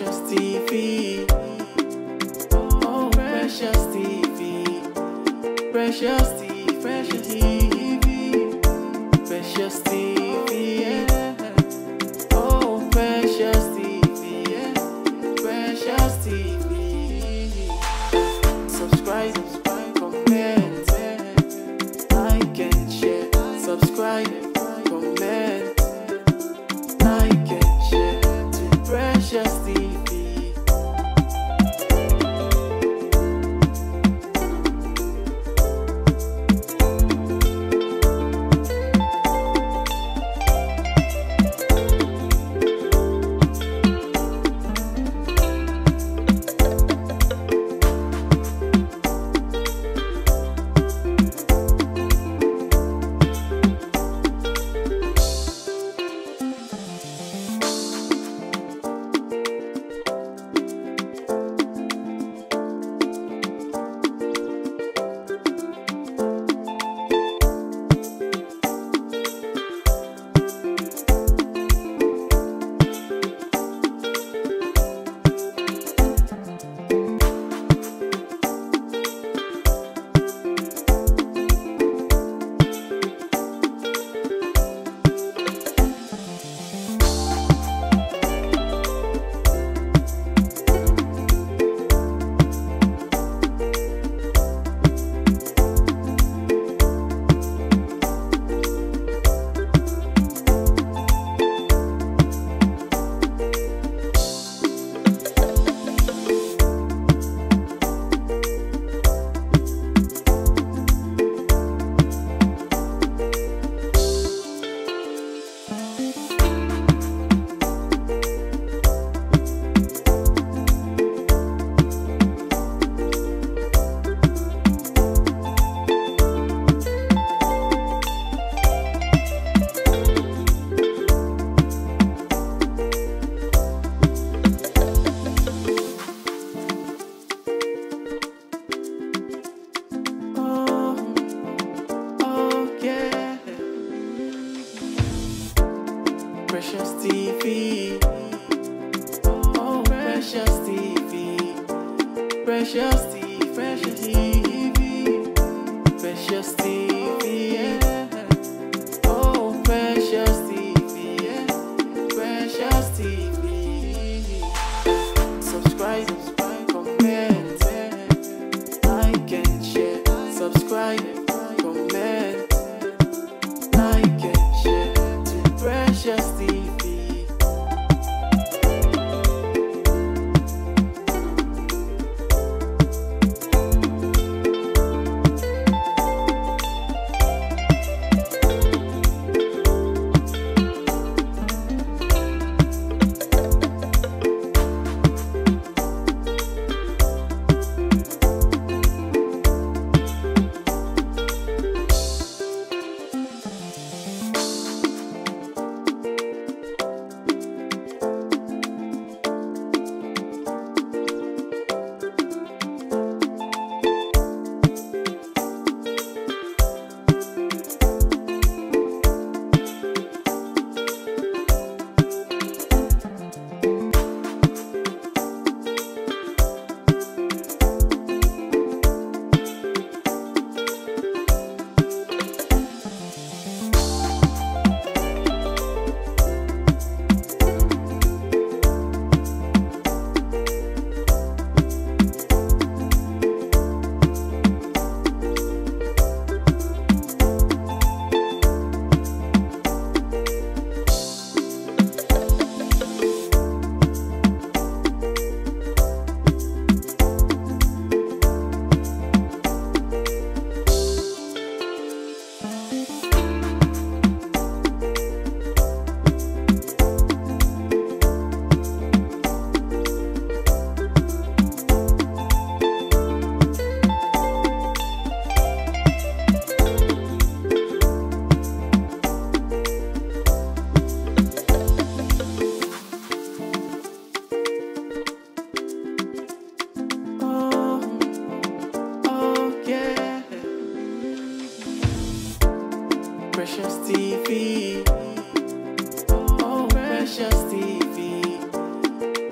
Precious TV. Oh, Precious TV. Precious TV. Precious TV. Precious TV. Precious TV. Oh, Precious TV. Precious TV. Precious TV. Precious TV.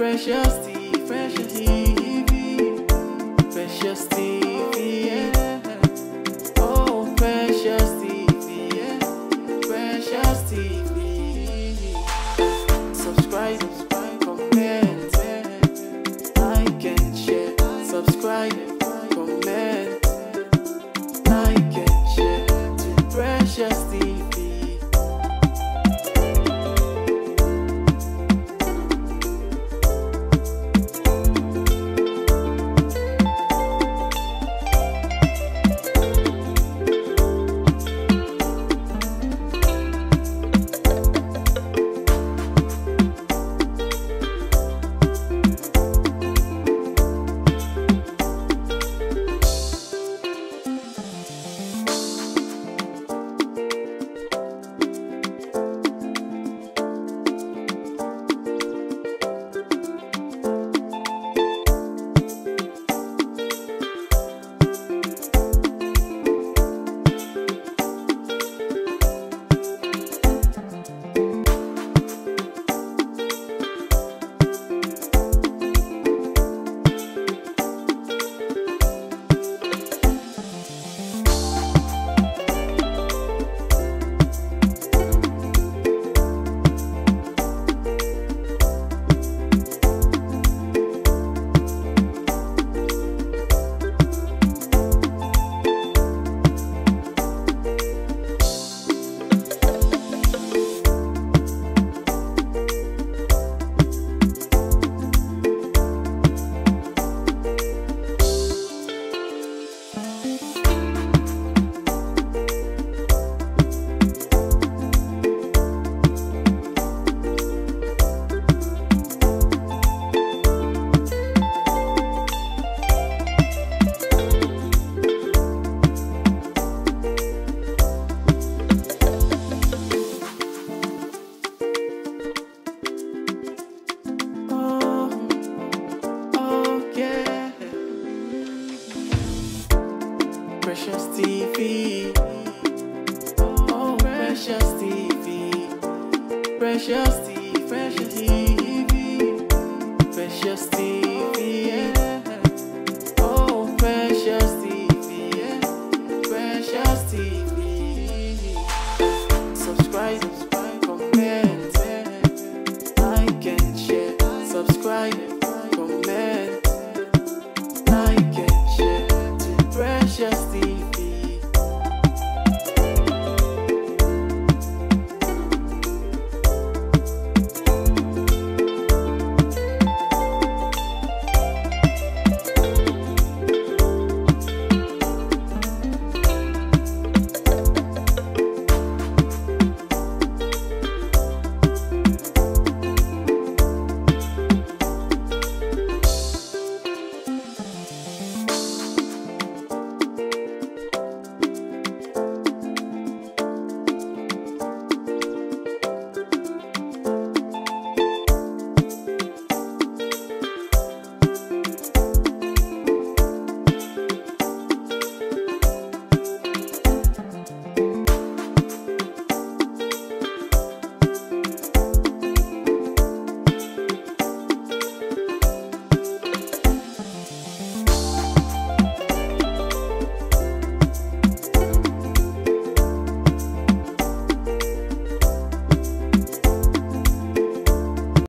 Precious TV, Precious TV, Precious TV. Precious TV. Oh, Precious TV. Precious TV. Precious TV. Precious TV. Oh, Precious TV. Precious TV. Subscribe, subscribe, comment, like and share. Subscribe. Precious TV.